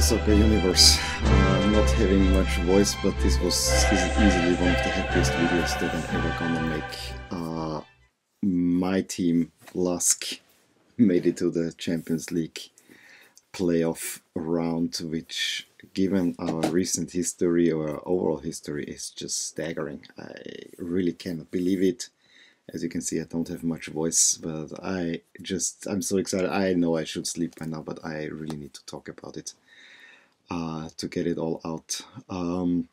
soccer universe. Uh, not having much voice, but this was easily one of the happiest videos that I'm ever gonna make. Uh, my team, Lask, made it to the Champions League playoff round, which, given our recent history or overall history, is just staggering. I really cannot believe it. As you can see, I don't have much voice, but I just, I'm so excited. I know I should sleep by now, but I really need to talk about it uh, to get it all out. Um,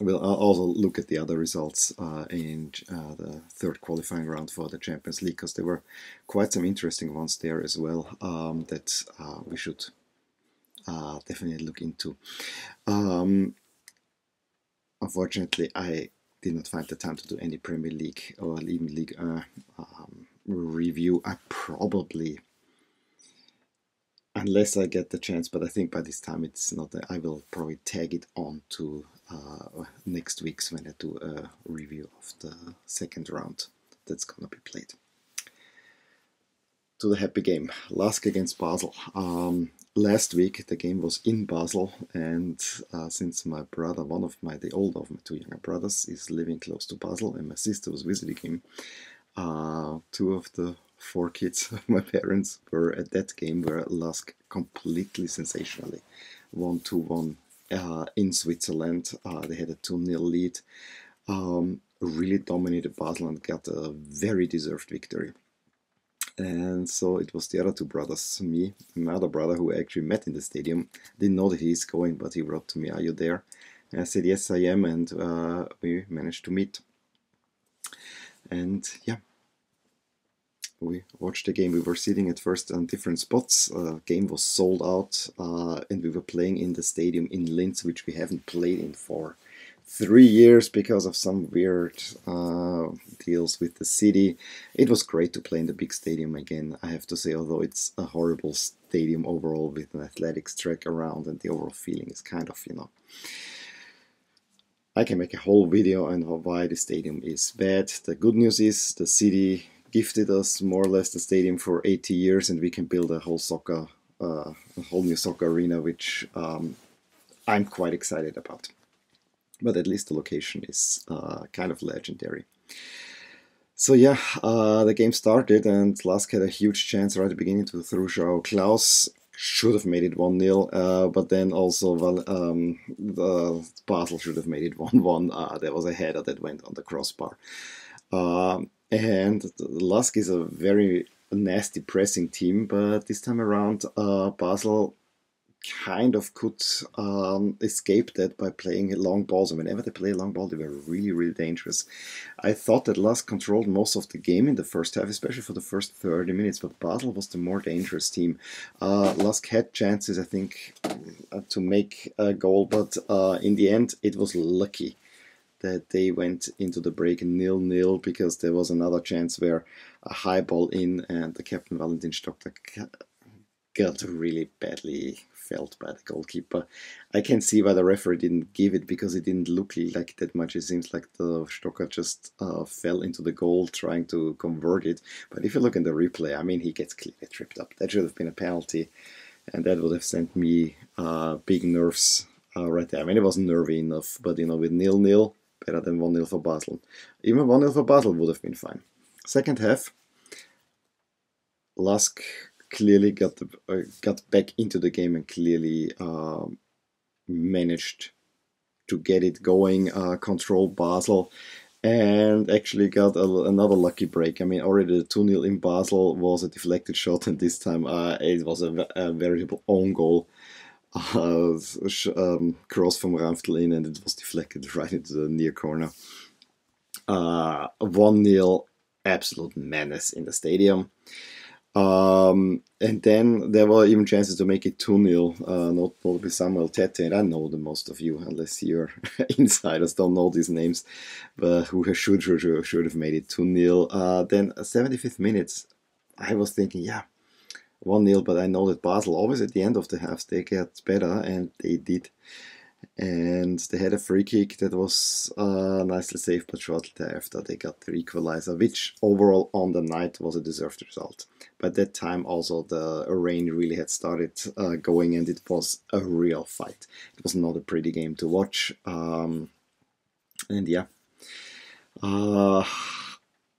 we'll also look at the other results uh, in uh, the third qualifying round for the Champions League because there were quite some interesting ones there as well um, that uh, we should uh, definitely look into. Um, unfortunately, I did not find the time to do any Premier League or even League uh, um, review. I probably, unless I get the chance, but I think by this time it's not. I will probably tag it on to uh, next week's when I do a review of the second round that's gonna be played. To the happy game, Lask against Basel. Um, last week the game was in Basel, and uh, since my brother, one of my, the older of my two younger brothers, is living close to Basel, and my sister was visiting him, uh, two of the four kids my parents were at that game where Lask completely sensationally won 2 1 uh, in Switzerland. Uh, they had a 2 0 lead. Um, really dominated Basel and got a very deserved victory. And so it was the other two brothers, me my other brother, who I actually met in the stadium. Didn't know that he's going, but he wrote to me, Are you there? And I said, Yes, I am. And uh, we managed to meet. And yeah, we watched the game. We were sitting at first on different spots. Uh, game was sold out, uh, and we were playing in the stadium in Linz, which we haven't played in for three years because of some weird uh, deals with the city. It was great to play in the big stadium again, I have to say, although it's a horrible stadium overall with an athletics track around, and the overall feeling is kind of, you know. I can make a whole video on why the stadium is bad. The good news is the city gifted us more or less the stadium for 80 years, and we can build a whole soccer, uh, a whole new soccer arena, which um, I'm quite excited about but at least the location is uh, kind of legendary. So yeah, uh, the game started and Lask had a huge chance right at the beginning to through Joao Klauss. Should have made it 1 0, uh, but then also um, the Basel should have made it 1 1. Uh, there was a header that went on the crossbar. Um, and Lask is a very nasty pressing team, but this time around, uh, Basel kind of could um, escape that by playing long balls. And whenever they play a long ball, they were really, really dangerous. I thought that Lask controlled most of the game in the first half, especially for the first 30 minutes, but Basel was the more dangerous team. Uh, Lask had chances, I think, uh, to make a goal, but uh, in the end, it was lucky that they went into the break nil-nil because there was another chance where a high ball in and the captain Valentin Stocker got really badly felt by the goalkeeper. I can see why the referee didn't give it because it didn't look like that much. It seems like the Stocker just uh, fell into the goal trying to convert it. But if you look in the replay, I mean, he gets clearly tripped up. That should have been a penalty, and that would have sent me uh, big nerves uh, right there. I mean, it wasn't nervy enough, but you know, with nil nil, better than one nil for Basel. Even one nil for Basel would have been fine. Second half, Lask clearly got the, uh, got back into the game and clearly uh, managed to get it going, uh, control Basel, and actually got a, another lucky break. I mean, already the 2 0 in Basel was a deflected shot, and this time uh, it was a, a veritable own goal. Um, cross from Ranftl in, and it was deflected right into the near corner. Uh, 1 0, absolute menace in the stadium. Um, and then there were even chances to make it 2 0, uh, not notably Samuel Tetteh. And I know the most of you, unless you're insiders, don't know these names, but who should, should, should have made it 2 0. Uh, then, 75th minutes, I was thinking, yeah, 1 0, but I know that Basel always at the end of the half they get better, and they did. and they had a free kick that was uh, nicely saved, but shortly after they got the equalizer, which overall on the night was a deserved result. By that time, also the rain really had started uh, going, and it was a real fight. It was not a pretty game to watch, um, and yeah, uh,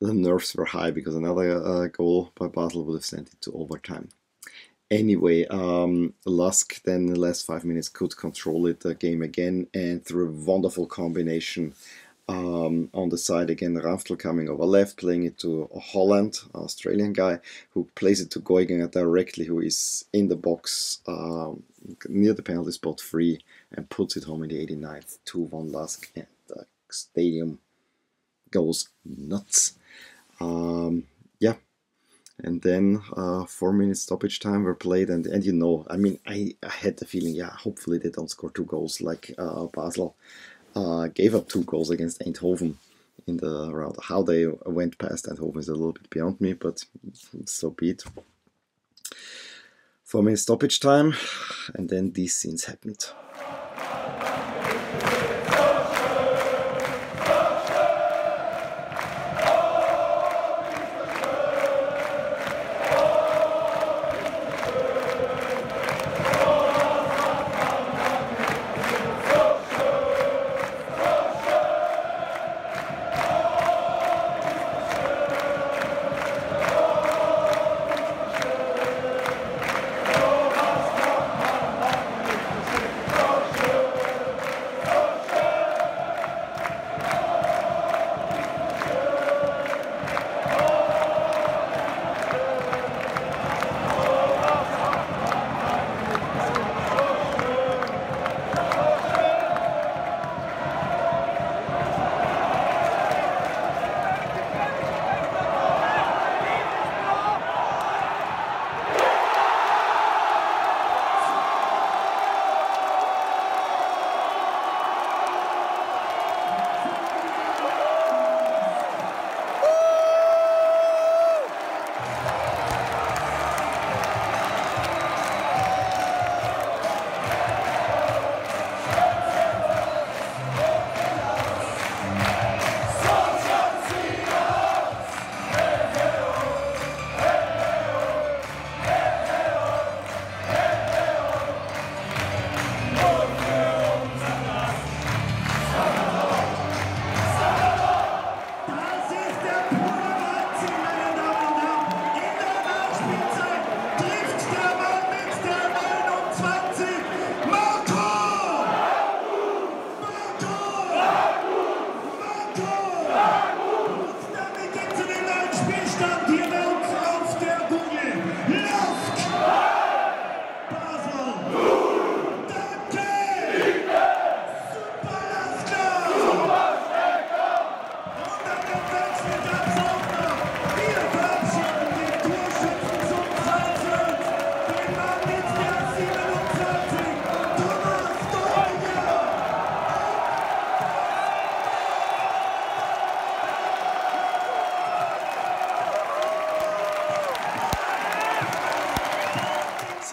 the nerves were high because another uh, goal by Basel would have sent it to overtime. Anyway, um, Lask then in the last five minutes could control it the game again, and through a wonderful combination um, on the side again, Ranftl coming over left, playing it to Holland, Australian guy, who plays it to Goiginger directly, who is in the box um, near the penalty spot free, and puts it home in the 89th, 2-1 Lask, and the stadium goes nuts. Um, yeah, and then uh, four minutes stoppage time were played and and you know i mean i, I had the feeling yeah hopefully they don't score two goals like uh, basel uh, gave up two goals against eindhoven in the round. How they went past eindhoven is a little bit beyond me but so be it. Four minutes stoppage time and then these scenes happened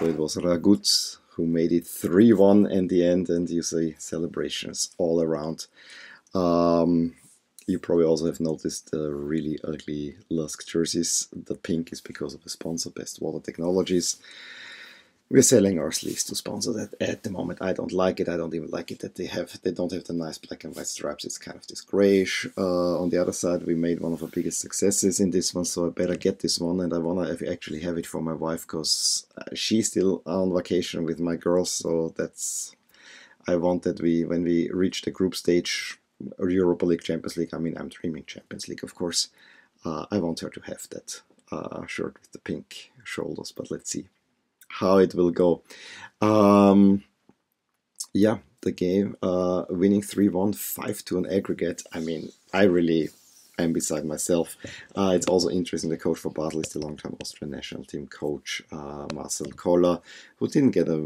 was Raguž who made it 3-1 in the end and you see celebrations all around. Um, you probably also have noticed the really ugly Lask jerseys. The pink is because of the sponsor, Best Water Technologies. We're selling our sleeves to sponsor that at the moment. I don't like it. I don't even like it that they have they don't have the nice black and white stripes. It's kind of this grayish. Uh, on the other side, we made one of our biggest successes in this one, so I better get this one. And I wanna actually have it for my wife because uh, she's still on vacation with my girls. So that's I want that we when we reach the group stage, Europa League, Champions League. I mean, I'm dreaming Champions League, of course. Uh, I want her to have that uh, shirt with the pink shoulders, but let's see how it will go. Um, yeah, the game uh, winning 3 1, 5 2 on aggregate. I mean, I really am beside myself. Uh, it's also interesting the coach for Basel is the long-time Austrian national team coach uh, Marcel Koller, who didn't get a,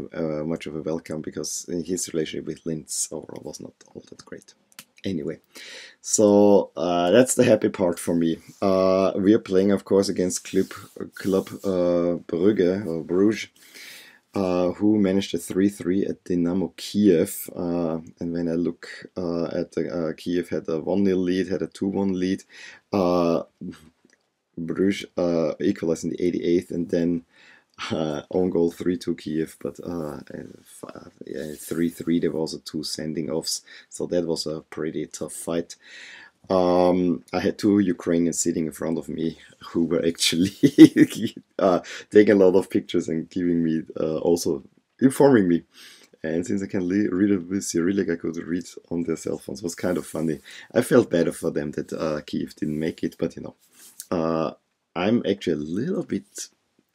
much of a welcome because his relationship with Linz overall was not all that great anyway so uh, that's the happy part for me uh, we are playing of course against club club uh, brugge or bruges uh, who managed a 3-3 at Dynamo Kiev. Uh, and when I look uh, at the, Kiev had a 1-0 lead, had a 2-1 lead. Bruges equalized in the 88th, and then uh, goal 3-2 Kiev, but 3-3 there was a two sending offs, so that was a pretty tough fight. Um, I had two Ukrainians sitting in front of me who were actually uh, taking a lot of pictures and giving me uh, also informing me. And since I can read it with Cyrillic, I could read on their cell phones. It was kind of funny. I felt better for them that uh, Kiev didn't make it, but you know, uh, I'm actually a little bit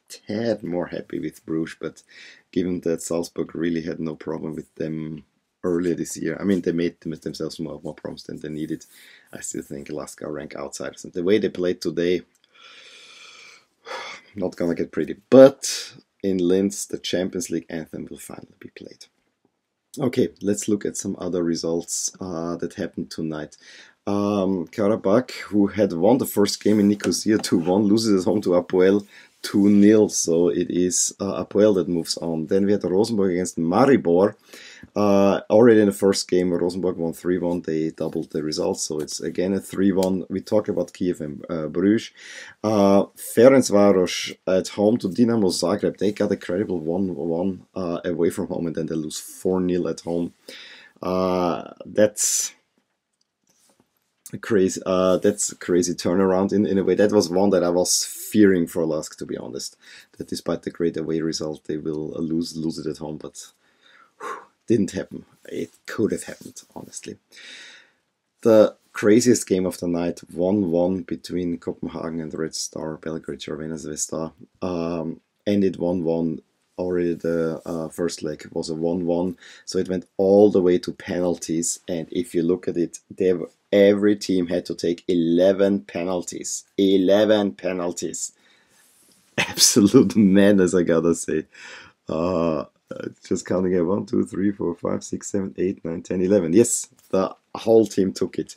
tad more happy with Bruges, but given that Salzburg really had no problem with them earlier this year, I mean, they made themselves more, more problems than they needed. I still think Alaska rank outsiders. And the way they played today, not gonna get pretty. But in Linz, the Champions League anthem will finally be played. Okay, let's look at some other results uh, that happened tonight. Um, Qarabağ, who had won the first game in Nicosia 2 1, loses at home to Apoel 2 0. So it is uh, Apoel that moves on. Then we had Rosenborg against Maribor. Uh, already in the first game, Rosenborg won 3 1. They doubled the results. So it's again a 3 1. We talk about Kiev and uh, Bruges. Uh, Ferencvaros at home to Dinamo Zagreb. They got a credible 1 1 uh, away from home and then they lose 4 0 at home. Uh, that's crazy uh, that's a crazy turnaround in, in a way that was one that i was fearing for Lask, to be honest that despite the great away result they will lose lose it at home but whew, didn't happen. It could have happened honestly. The craziest game of the night 1-1 between copenhagen and red star belgrade Crvena Zvezda. Um, ended 1-1 already the uh, first leg was a 1-1 so it went all the way to penalties and if you look at it they were every team had to take 11 penalties. 11 penalties. Absolute madness, I gotta say. Uh, just counting at 1, 2, 3, 4, 5, 6, 7, 8, 9, 10, 11. Yes, the whole team took it.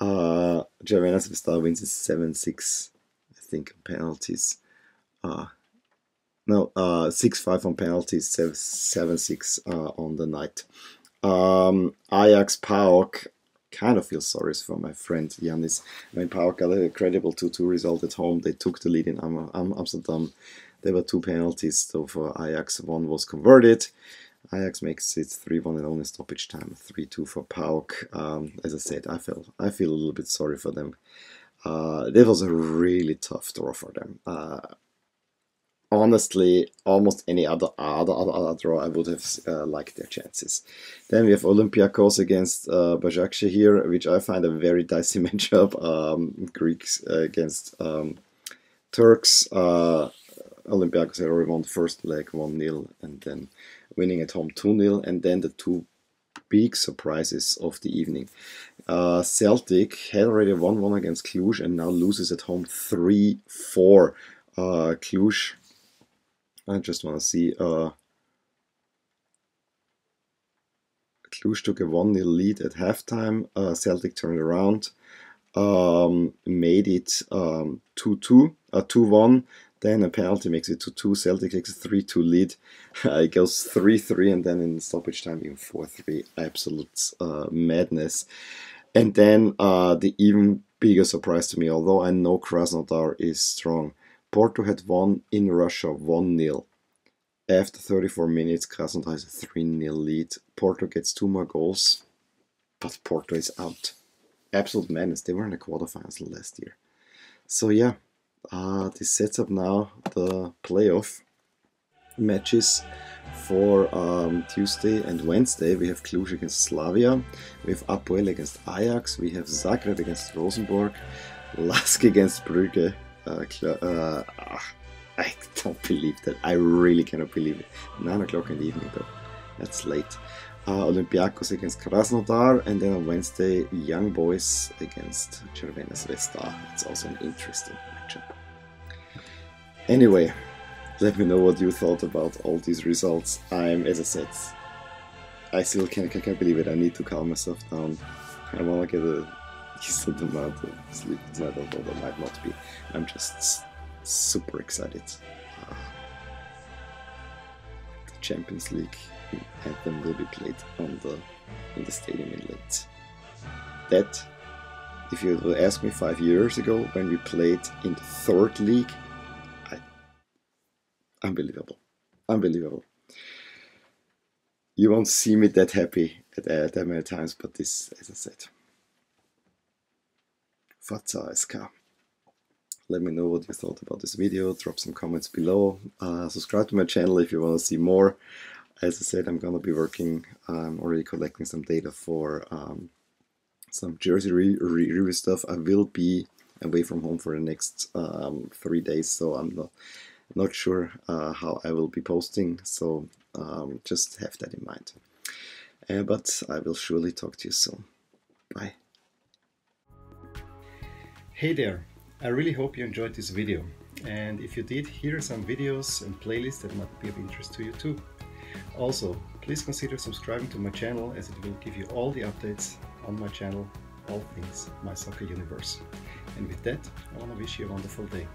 Uh, Crvena Star wins 7 6, I think, penalties. Uh, no, uh, 6 5 on penalties, 7 6 uh, on the night. Um, Ajax PAOK kind of feel sorry for my friend Yanis. When PAOK got a credible 2-2 result at home, they took the lead in Am Am Amsterdam. There were two penalties, so for Ajax, one was converted. Ajax makes it 3-1 and only stoppage time, 3-2 for PAOK. Um, as I said, I feel I feel a little bit sorry for them. Uh, that was a really tough draw for them. Uh, honestly, almost any other other other, other draw, I would have uh, liked their chances. Then we have Olympiacos against uh, here, which I find a very dicey matchup. Um, Greeks uh, against um, Turks. Uh, Olympiacos had already won the first leg 1 0 and then winning at home 2 0. And then the two big surprises of the evening. Uh, Celtic had already won 1 against Cluj and now loses at home 3 4. Uh, Cluj I just want to see. Uh, Cluj took a 1 0 lead at halftime. Uh, Celtic turned around, um, made it um, 2 2, uh, 2 1. Then a penalty makes it 2 2. Celtic takes a 3 2 lead. it goes 3 3, and then in stoppage time, even 4 3. Absolute uh, madness. And then uh, the even bigger surprise to me, although I know Krasnodar is strong, Porto had won in Russia 1 0. After 34 minutes, Krasnodar has a 3 0 lead. Porto gets two more goals, but Porto is out. Absolute madness. They were in the quarterfinals last year. So, yeah, uh, this sets up now the playoff matches for um, Tuesday and Wednesday. We have Cluj against Slavia, we have Apoel against Ajax, we have Zagreb against Rosenborg, Lask against Brugge, uh, uh, I don't believe that. I really cannot believe it. 9 o'clock in the evening, though. That's late. Uh, Olympiacos against Krasnodar, and then on Wednesday, Young Boys against Crvena Zvezda. It's also an interesting matchup. Anyway, let me know what you thought about all these results. I'm, as I said, I still can't, can't believe it. I need to calm myself down. I want to get a decent amount of sleep tonight, although that might not be. I'm just super excited. Uh, Champions League anthem will be played on the in the stadium in Linz. That, if you would ask me five years ago when we played in the third league, I, unbelievable, unbelievable. You won't see me that happy at that many times, but this, as I said, SK. Let me know what you thought about this video, drop some comments below, uh, subscribe to my channel if you want to see more. As I said, I'm going to be working, I'm already collecting some data for um, some jersey re re review stuff. I will be away from home for the next um, three days, so I'm not, not sure uh, how I will be posting, so um, just have that in mind. Uh, but I will surely talk to you soon. Bye. Hey there, I really hope you enjoyed this video. And if you did, here are some videos and playlists that might be of interest to you too. Also, please consider subscribing to my channel as it will give you all the updates on my channel, all things My Soccer Universe. And with that, I want to wish you a wonderful day.